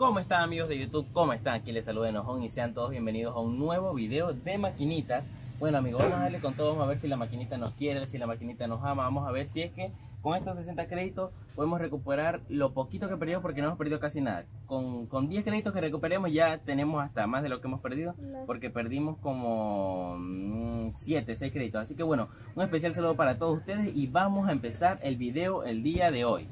¿Cómo están amigos de YouTube? ¿Cómo están? Aquí les saluda Enojón y sean todos bienvenidos a un nuevo video de maquinitas. Bueno amigos, vamos a darle con todo, vamos a ver si la maquinita nos quiere, si la maquinita nos ama, vamos a ver si es que con estos 60 créditos podemos recuperar lo poquito que perdimos porque no hemos perdido casi nada. Con, con 10 créditos que recuperemos ya tenemos hasta más de lo que hemos perdido porque perdimos como 7, mm, 6 créditos. Así que bueno, un especial saludo para todos ustedes y vamos a empezar el video el día de hoy.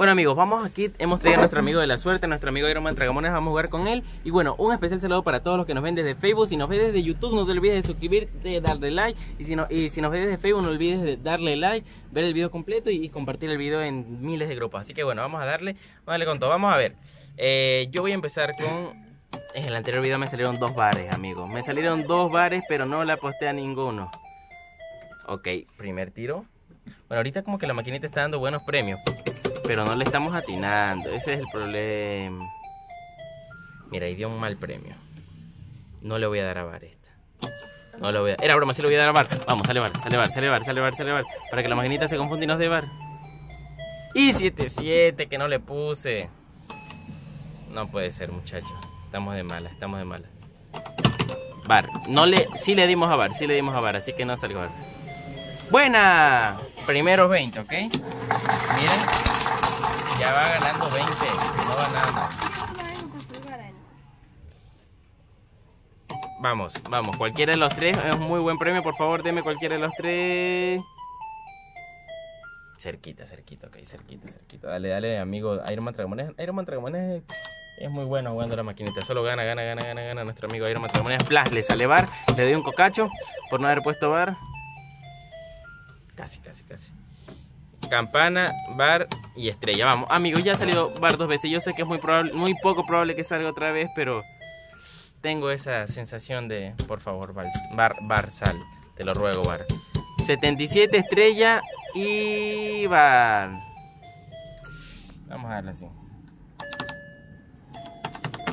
Bueno amigos, vamos aquí, hemos traído a nuestro amigo de la suerte, nuestro amigo Iron Man Tragamones, vamos a jugar con él. Y bueno, un especial saludo para todos los que nos ven desde Facebook. Si nos ves desde YouTube no te olvides de suscribirte, darle like. Y si, no, si nos ves desde Facebook no olvides de darle like, ver el video completo y, compartir el video en miles de grupos. Así que bueno, vamos a darle, vamos a darle con todo, vamos a ver. Eh, Yo voy a empezar con... En el anterior video me salieron dos bares amigos Me salieron dos bares pero no la aposté a ninguno. Ok, primer tiro. Bueno, ahorita como que la maquinita está dando buenos premios pero no le estamos atinando. Ese es el problema. Mira, ahí dio un mal premio. No le voy a dar a Bar esta. No le voy a... Era broma, sí le voy a dar a Bar. Vamos, sale Bar, sale Bar, sale Bar, sale Bar, sale Bar. Para que la maquinita se confunda y nos dé Bar. Y 7-7 que no le puse. No puede ser, muchachos. Estamos de mala, estamos de mala. Bar. No le... Sí le dimos a Bar, sí le dimos a Bar, así que no salga Bar. ¡Buena! Primero 20, ¿ok? Miren. Ya va ganando 20, no va nada Vamos, vamos, cualquiera de los tres es un muy buen premio, por favor, deme cualquiera de los tres. Cerquita, cerquita, ok, cerquita, cerquita. Dale, dale, amigo Ironman Dragones. Ironman Dragones es muy bueno jugando la maquinita. Solo gana, gana, gana, gana, gana nuestro amigo Ironman Dragones. Plus, le sale bar, le doy un cocacho por no haber puesto bar. Casi, casi, casi campana, bar y estrella. Vamos, amigos, ya ha salido bar dos veces. Yo sé que es muy, probable, muy poco probable que salga otra vez, pero tengo esa sensación de, por favor, bar, bar, sal. Te lo ruego, bar. 77 estrella y bar. Vamos a darle así.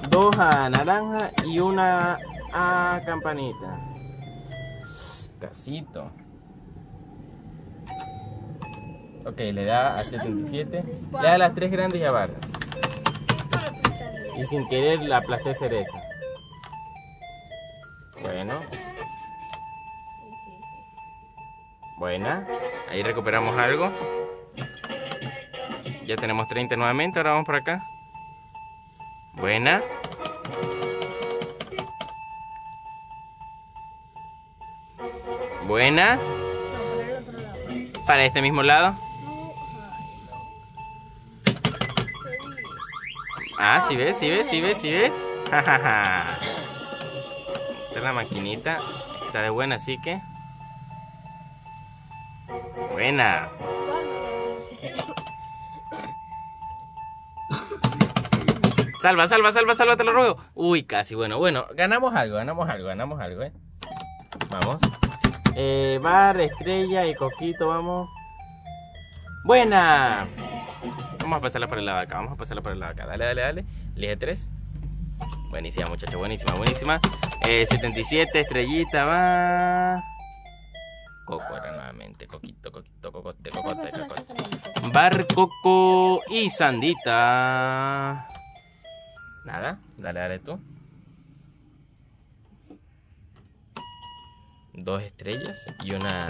Dos a naranja y una a campanita. Casito. Ok, le da a 77. Le da las tres grandes y a barra. Y sin querer la aplasté cereza. Bueno. Buena. Ahí recuperamos algo. Ya tenemos 30 nuevamente. Ahora vamos por acá. Buena. Buena. Para este mismo lado. Ah, si ves, si ves, si ves, si ves. Esta es la maquinita. Está de buena, así que. Buena. Salva, salva, salva, salva, te lo ruego. Uy, casi, bueno, bueno, ganamos algo, ganamos algo, ganamos algo, eh. Vamos. Eh, bar, estrella y coquito, vamos. Buena. Vamos a pasarla por el lado de acá, vamos a pasarla por el lado de acá. Dale, dale, dale. Elige 3. Buenísima, muchachos, buenísima, buenísima. 77, eh, estrellita, va. Coco era nuevamente. Coquito, coquito, cocote, cocote, cocote. Bar, coco y sandita. Nada, dale, dale tú. Dos estrellas y una,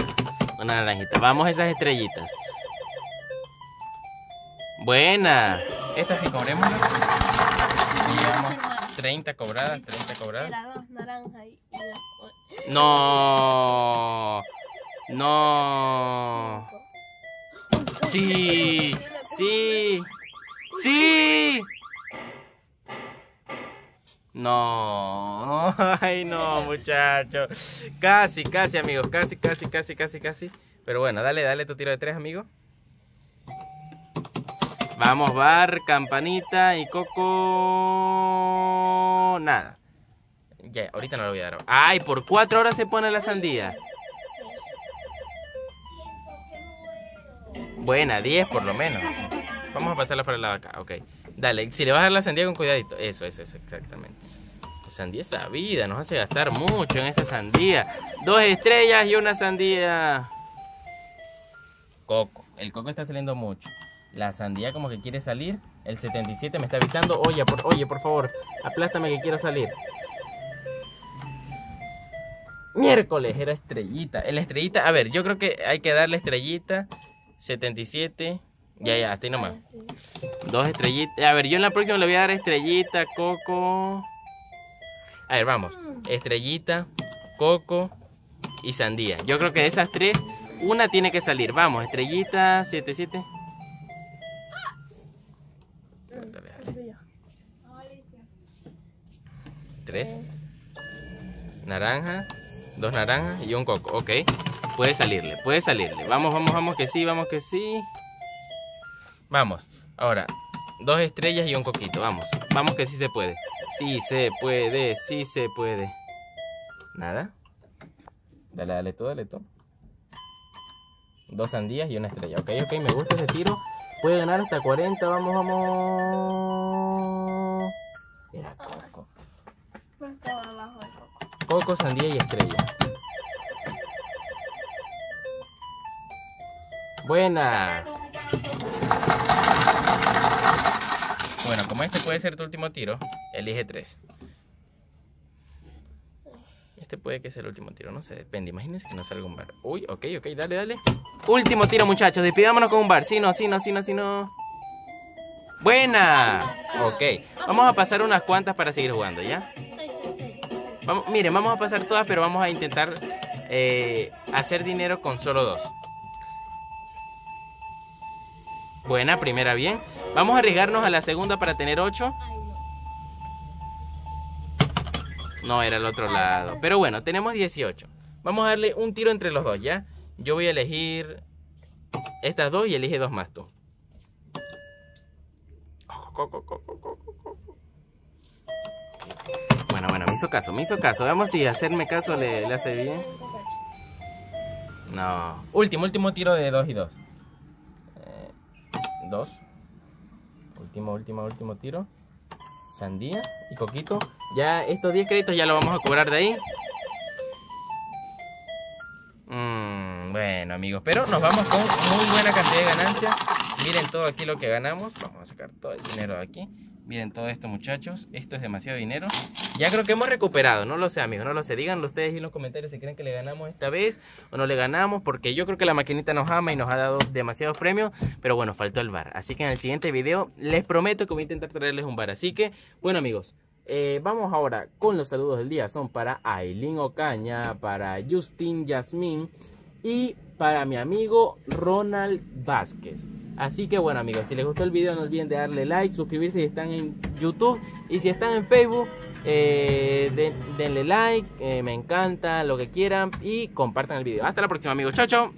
una naranjita. Vamos a esas estrellitas. Buena. Esta sí cobremos. Llevamos 30 cobradas, 30 cobradas. No. No. Sí. Sí. Sí. No. Ay, no, muchachos. Casi, casi, amigos. Casi, casi, casi, casi, casi. Pero bueno, dale, dale tu tiro de tres, amigo. Vamos, bar, campanita y coco. Nada. Ya, ahorita no lo voy a dar. ¡Ay! Por cuatro horas se pone la sandía. Buena, 10 por lo menos. Vamos a pasarla por el lado acá, ok. Dale, si le vas a dar la sandía con cuidadito. Eso, eso, eso, exactamente. La sandía es sabida, nos hace gastar mucho en esa sandía. Dos estrellas y una sandía. Coco. El coco está saliendo mucho. La sandía como que quiere salir. El 77 me está avisando. Oye, por, oye, por favor, aplástame que quiero salir. Miércoles era estrellita. El estrellita, a ver, yo creo que hay que darle estrellita. 77. Ya, ya, hasta ahí nomás. Dos estrellitas. A ver, yo en la próxima le voy a dar estrellita, coco. A ver, vamos. Estrellita, coco y sandía. Yo creo que de esas tres, una tiene que salir. Vamos, estrellita, 77. Tres. Naranja. Dos naranjas y un coco. Ok. Puede salirle, puede salirle. Vamos, vamos, vamos que sí, vamos que sí. Vamos. Ahora, dos estrellas y un coquito. Vamos. Vamos que sí se puede. Sí se puede, sí se puede. Nada. Dale, dale tú, dale tú. Dos sandías y una estrella. Ok, ok, me gusta ese tiro. Puede ganar hasta 40. Vamos, vamos. Era coco. Sandía y estrella. Buena. Bueno, como este puede ser tu último tiro, elige tres. Este puede que sea el último tiro, no sé, depende. Imagínense que no salga un bar. Uy, ok, ok, dale, dale. Último tiro, muchachos. Despidámonos con un bar. Si no, si no, si no, si no. Buena. Ok, vamos a pasar unas cuantas para seguir jugando, ¿ya? Vamos, miren, vamos a pasar todas, pero vamos a intentar eh, hacer dinero con solo dos. Buena, primera bien. Vamos a arriesgarnos a la segunda para tener 8. No, era el otro lado. Pero bueno, tenemos 18. Vamos a darle un tiro entre los dos, ¿ya? Yo voy a elegir estas dos y elige dos más tú. Bueno, bueno, me hizo caso, me hizo caso. Veamos si hacerme caso le, hace bien. No. Último, último tiro de 2 y 2. Dos. Último, último, último tiro. Sandía y coquito. Ya estos 10 créditos ya lo vamos a cobrar de ahí. Mm, bueno amigos, pero nos vamos con muy buena cantidad de ganancia. Miren todo aquí lo que ganamos. Vamos a sacar todo el dinero de aquí. Miren todo esto muchachos, esto es demasiado dinero. Ya creo que hemos recuperado, no lo sé amigos, no lo sé. Díganlo ustedes en los comentarios si creen que le ganamos esta vez o no le ganamos Porque yo creo que la maquinita nos ama y nos ha dado demasiados premios Pero bueno, faltó el bar. Así que en el siguiente video les prometo que voy a intentar traerles un bar. Así que, bueno amigos, eh, vamos ahora con los saludos del día. Son para Aileen Ocaña, para Justin Yasmin y para mi amigo Ronald Vázquez Así que bueno amigos, si les gustó el video no olviden de darle like, suscribirse si están en YouTube y si están en Facebook, eh, denle like, eh, me encanta, lo que quieran y compartan el video. Hasta la próxima amigos, chao chao.